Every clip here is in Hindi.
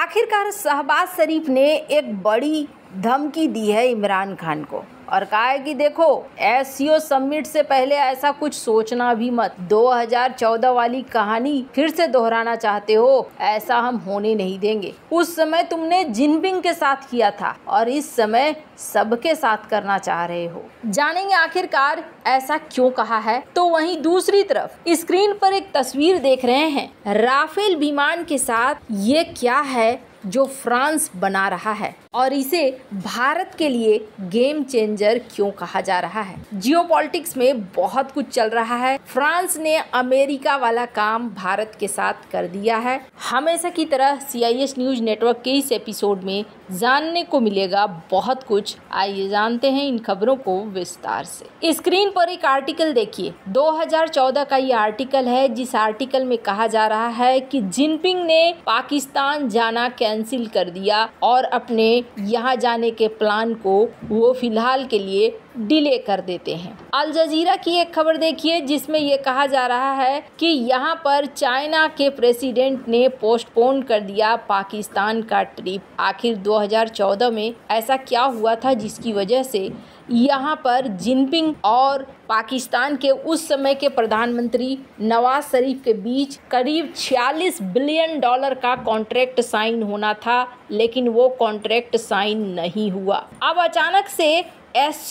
आखिरकार शहबाज शरीफ ने एक बड़ी धमकी दी है इमरान खान को। और कहा है कि देखो एस समिट से पहले ऐसा कुछ सोचना भी मत। 2014 वाली कहानी फिर से दोहराना चाहते हो, ऐसा हम होने नहीं देंगे। उस समय तुमने जिनपिंग के साथ किया था और इस समय सबके साथ करना चाह रहे हो। जानेंगे आखिरकार ऐसा क्यों कहा है? तो वहीं दूसरी तरफ़, स्क्रीन पर एक तस्वीर देख रहे हैं। राफेल विमान के साथ ये क्या है? जो फ्रांस बना रहा है और इसे भारत के लिए गेम चेंजर क्यों कहा जा रहा है? जियो में बहुत कुछ चल रहा है। फ्रांस ने अमेरिका वाला काम भारत के साथ कर दिया है। हमेशा की तरह सीआईएस न्यूज़ नेटवर्क के इस एपिसोड में जानने को मिलेगा बहुत कुछ। आइए जानते हैं इन खबरों को विस्तार से। स्क्रीन पर एक आर्टिकल देखिए। 2014 का ये आर्टिकल है, जिस आर्टिकल में कहा जा रहा है कि जिनपिंग ने पाकिस्तान जाना कैंसिल कर दिया और अपने यहाँ जाने के प्लान को वो फ़िलहाल के लिए डिले कर देते हैं। अल जजीरा की एक खबर देखिए, जिसमें ये कहा जा रहा है कि यहाँ पर चाइना के प्रेसिडेंट ने पोस्टपोन कर दिया पाकिस्तान का ट्रिप। आखिर 2014 में ऐसा क्या हुआ था जिसकी वजह से यहाँ पर जिनपिंग और पाकिस्तान के उस समय के प्रधानमंत्री नवाज़ शरीफ के बीच करीब 46 बिलियन डॉलर का कॉन्ट्रैक्ट साइन होना था, लेकिन वो कॉन्ट्रैक्ट साइन नहीं हुआ। अब अचानक से एस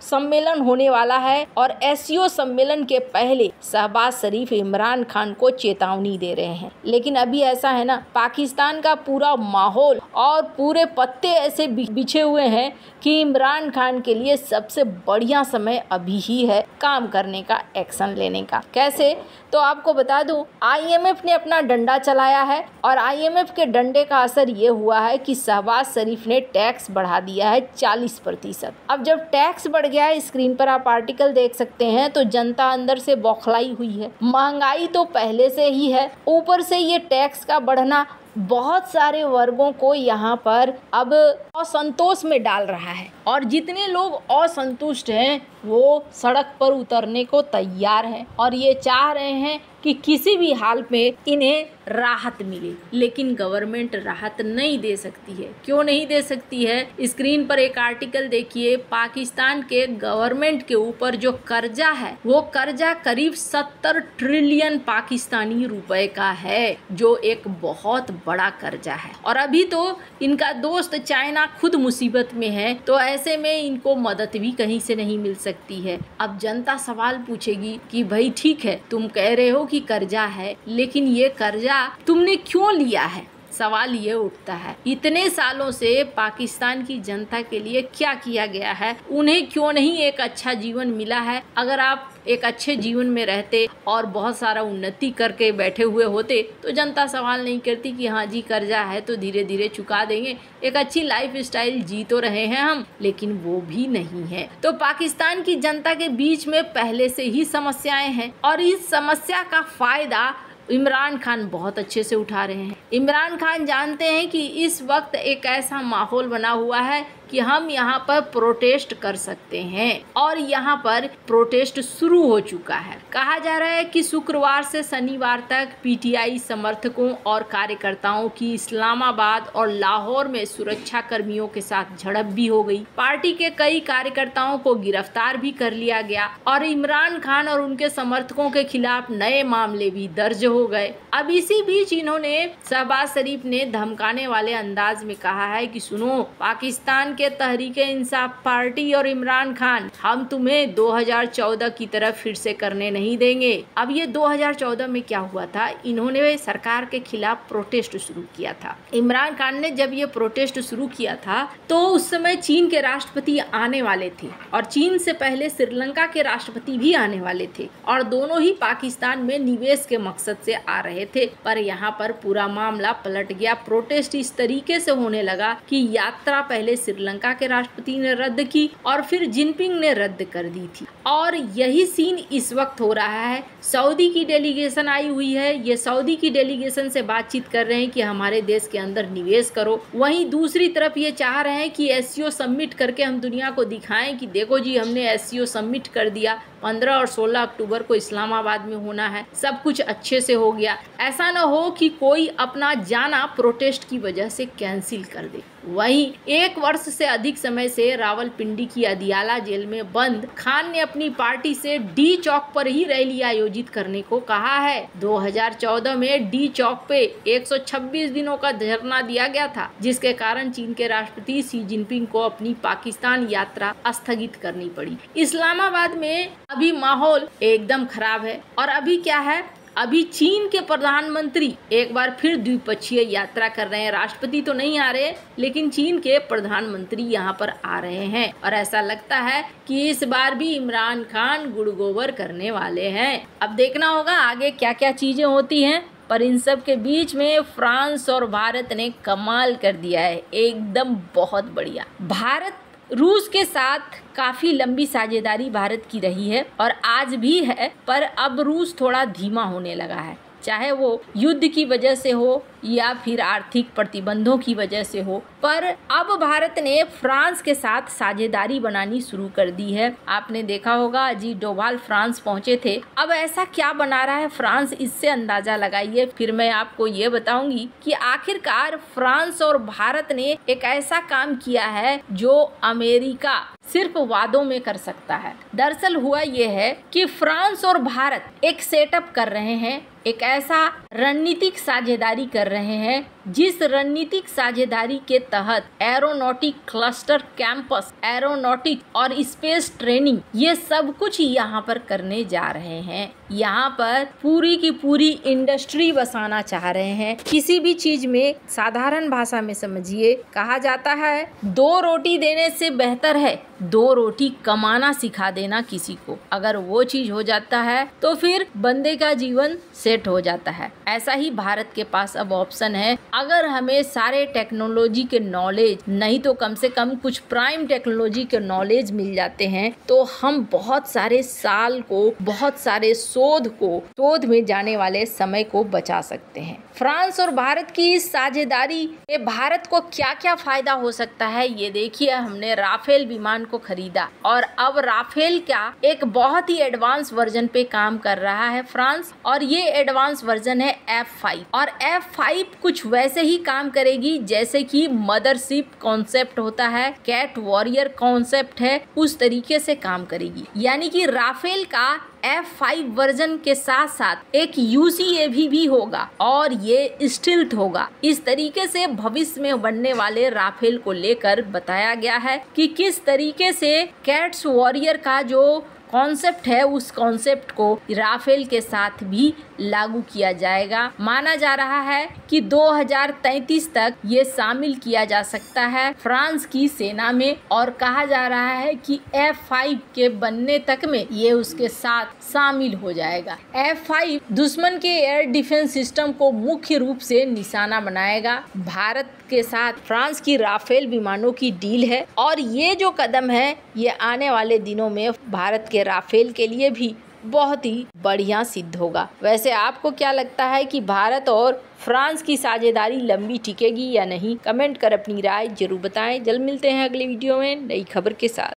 सम्मेलन होने वाला है और एस सम्मेलन के पहले शहबाज शरीफ इमरान खान को चेतावनी दे रहे हैं। लेकिन अभी ऐसा है ना, पाकिस्तान का पूरा माहौल और पूरे पत्ते ऐसे बिछे हुए हैं कि इमरान खान के लिए सबसे बढ़िया समय अभी ही है काम करने का एक्शन लेने का। कैसे? तो आपको बता दूँ आईएमएफ ने अपना डंडा चलाया है और आईएमएफ के डंडे का असर ये हुआ है कि शहबाज शरीफ ने टैक्स बढ़ा दिया है चालीस प्रतिशत। अब जब टैक्स बढ़ गया है, स्क्रीन पर आप आर्टिकल देख सकते हैं तो जनता अंदर से बौखलाई हुई है। महँगाई तो पहले से ही है, ऊपर से ये टैक्स का बढ़ना बहुत सारे वर्गों को यहाँ पर अब असंतोष में डाल रहा है। और जितने लोग असंतुष्ट हैं, वो सड़क पर उतरने को तैयार हैं। और ये चाह रहे हैं कि किसी भी हाल में इन्हें राहत मिले। लेकिन गवर्नमेंट राहत नहीं दे सकती है। क्यों नहीं दे सकती है? स्क्रीन पर एक आर्टिकल देखिए। पाकिस्तान के गवर्नमेंट के ऊपर जो कर्जा है, वो कर्जा करीब सत्तर ट्रिलियन पाकिस्तानी रुपए का है, जो एक बहुत बड़ा कर्जा है। और अभी तो इनका दोस्त चाइना खुद मुसीबत में है तो ऐसे में इनको मदद भी कहीं से नहीं मिल सकती है। अब जनता सवाल पूछेगी कि, भाई ठीक है, तुम कह रहे हो कि कर्जा है लेकिन ये कर्जा तुमने क्यों लिया है? सवाल ये उठता है, इतने सालों से पाकिस्तान की जनता के लिए क्या किया गया है? उन्हें क्यों नहीं एक अच्छा जीवन मिला है? अगर आप एक अच्छे जीवन में रहते और बहुत सारा उन्नति करके बैठे हुए होते तो जनता सवाल नहीं करती कि हाँ जी, कर्जा है तो धीरे धीरे चुका देंगे। एक अच्छी लाइफ स्टाइल जी तो रहे हैं हम, लेकिन वो भी नहीं है। तो पाकिस्तान की जनता के बीच में पहले से ही समस्याएँ हैं, और इस समस्या का फ़ायदा इमरान खान बहुत अच्छे से उठा रहे हैं। इमरान खान जानते हैं कि इस वक्त एक ऐसा माहौल बना हुआ है कि हम यहाँ पर प्रोटेस्ट कर सकते हैं और यहाँ पर प्रोटेस्ट शुरू हो चुका है। कहा जा रहा है कि शुक्रवार से शनिवार तक पीटीआई समर्थकों और कार्यकर्ताओं की इस्लामाबाद और लाहौर में सुरक्षा कर्मियों के साथ झड़प भी हो गई। पार्टी के कई कार्यकर्ताओं को गिरफ़्तार भी कर लिया गया और इमरान खान और उनके समर्थकों के खिलाफ नए मामले भी दर्ज हो गए। अब इसी बीच इन्होंने शहबाज शरीफ ने धमकाने वाले अंदाज में कहा है कि सुनो, पाकिस्तान के तहरीक इंसाफ पार्टी और इमरान खान, हम तुम्हें 2014 की तरफ़ फिर से करने नहीं देंगे। अब ये 2014 में क्या हुआ था? इन्होंने सरकार के खिलाफ प्रोटेस्ट शुरू किया था। इमरान खान ने जब ये प्रोटेस्ट शुरू किया था तो उस समय चीन के राष्ट्रपति आने वाले थे और चीन से पहले श्रीलंका के राष्ट्रपति भी आने वाले थे और दोनों ही पाकिस्तान में निवेश के मकसद से आ रहे थे। पर यहाँ पर पूरा मामला पलट गया। प्रोटेस्ट इस तरीके से होने लगा कि यात्रा पहले श्रीलंका के राष्ट्रपति ने रद्द की और फिर जिनपिंग ने रद्द कर दी थी। और यही सीन इस वक्त हो रहा है। सऊदी की डेलीगेशन आई हुई है। ये सऊदी की डेलीगेशन से बातचीत कर रहे हैं कि हमारे देश के अंदर निवेश करो। वहीं दूसरी तरफ़ ये चाह रहे हैं कि एस सबमिट करके हम दुनिया को दिखाएँ कि देखो जी, हमने एस सबमिट कर दिया। पंद्रह और सोलह अक्टूबर को इस्लामाबाद में होना है। सब कुछ अच्छे से हो गया। ऐसा ना हो कि कोई अपना जाना प्रोटेस्ट की वजह से कैंसिल कर दे। वहीं एक वर्ष से अधिक समय से रावलपिंडी की अदियाला जेल में बंद खान ने अपनी पार्टी से डी चौक पर ही रैली आयोजित करने को कहा है। 2014 में डी चौक पे 126 दिनों का धरना दिया गया था, जिसके कारण चीन के राष्ट्रपति सी जिनपिंग को अपनी पाकिस्तान यात्रा स्थगित करनी पड़ी। इस्लामाबाद में अभी माहौल एकदम खराब है। और अभी क्या है? अभी चीन के प्रधानमंत्री एक बार फिर द्विपक्षीय यात्रा कर रहे हैं। राष्ट्रपति तो नहीं आ रहे, लेकिन चीन के प्रधानमंत्री यहाँ पर आ रहे हैं। और ऐसा लगता है कि इस बार भी इमरान खान गुड़ गोबर करने वाले हैं। अब देखना होगा आगे क्या क्या चीज़ें होती हैं, पर इन सब के बीच में फ्रांस और भारत ने कमाल कर दिया है। एकदम बहुत बढ़िया। भारत, रूस के साथ काफ़ी लंबी साझेदारी भारत की रही है और आज भी है, पर अब रूस थोड़ा धीमा होने लगा है। चाहे वो युद्ध की वजह से हो या फिर आर्थिक प्रतिबंधों की वजह से हो पर अब भारत ने फ्रांस के साथ साझेदारी बनानी शुरू कर दी है। आपने देखा होगा, अजीत डोभाल फ्रांस पहुँचे थे। अब ऐसा क्या बना रहा है? फ्रांस इससे अंदाज़ा लगाइए। फिर मैं आपको ये बताऊँगी कि आखिरकार फ्रांस और भारत ने एक ऐसा काम किया है जो अमेरिका सिर्फ़ वादों में कर सकता है। दरअसल हुआ यह है कि फ्रांस और भारत एक सेटअप कर रहे हैं, एक ऐसा रणनीतिक साझेदारी कर रहे हैं, जिस रणनीतिक साझेदारी के तहत एरोनॉटिक क्लस्टर कैंपस, एरोनॉटिक और स्पेस ट्रेनिंग, ये सब कुछ यहाँ पर करने जा रहे हैं। यहाँ पर पूरी की पूरी इंडस्ट्री बसाना चाह रहे हैं। किसी भी चीज़ में साधारण भाषा में समझिए, कहा जाता है, दो रोटी देने से बेहतर है, दो रोटी कमाना सिखा देना किसी को। अगर वो चीज़ हो जाता है तो फिर बंदे का जीवन सेट हो जाता है। ऐसा ही भारत के पास अब ऑप्शन है। अगर हमें सारे टेक्नोलॉजी के नॉलेज नहीं तो कम से कम कुछ प्राइम टेक्नोलॉजी के नॉलेज मिल जाते हैं तो हम बहुत सारे साल को, बहुत सारे शोध को, शोध में जाने वाले समय को बचा सकते हैं। फ्रांस और भारत की इस साझेदारी में भारत को क्या क्या फ़ायदा हो सकता है, ये देखिए, हमने राफेल विमान को खरीदा और अब राफेल का एक बहुत ही एडवांस वर्जन पे काम कर रहा है फ्रांस और ये एडवांस वर्जन है F5 और F5 कुछ वैसे ही काम करेगी, जैसे कि मदरशिप कॉन्सेप्ट होता है कैट वॉरियर कॉन्सेप्ट है, उस तरीके से काम करेगी। यानी कि राफेल का F5 वर्जन के साथ साथ एक UCAV भी, होगा और ये स्टिल्थ होगा। इस तरीके से भविष्य में बनने वाले राफेल को लेकर बताया गया है कि किस तरीके से कैट्स वॉरियर का जो कॉन्सेप्ट है, उस कॉन्सेप्ट को राफेल के साथ भी लागू किया जाएगा। माना जा रहा है कि 2033 तक ये शामिल किया जा सकता है फ्रांस की सेना में और कहा जा रहा है कि F5 के बनने तक में ये उसके साथ शामिल हो जाएगा। F5 दुश्मन के एयर डिफेंस सिस्टम को मुख्य रूप से निशाना बनाएगा। भारत के साथ फ्रांस की राफेल विमानों की डील है और ये जो कदम है, ये आने वाले दिनों में भारत के राफेल के लिए भी बहुत ही बढ़िया सिद्ध होगा। वैसे आपको क्या लगता है कि भारत और फ्रांस की साझेदारी लंबी टिकेगी या नहीं? कमेंट कर अपनी राय ज़रूर बताएँ। जल्द मिलते हैं अगले वीडियो में नई खबर के साथ।